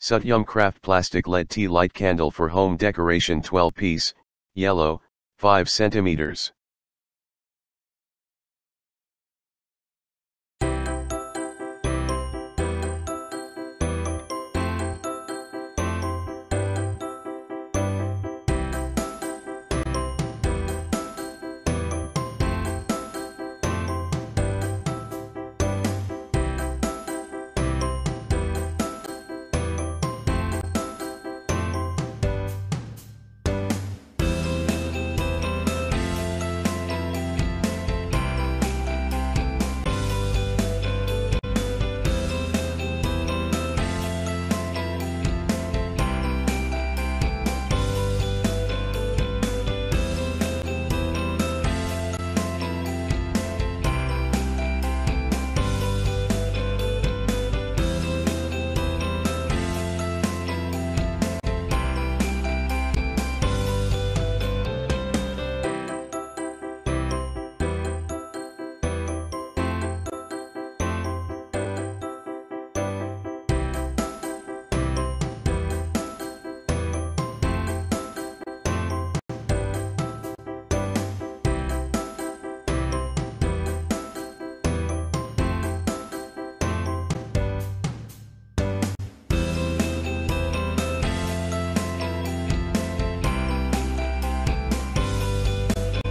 Satyam Kraft Plastic LED Tea Light Candle for Home Decoration 12 piece, yellow, 5 centimeters.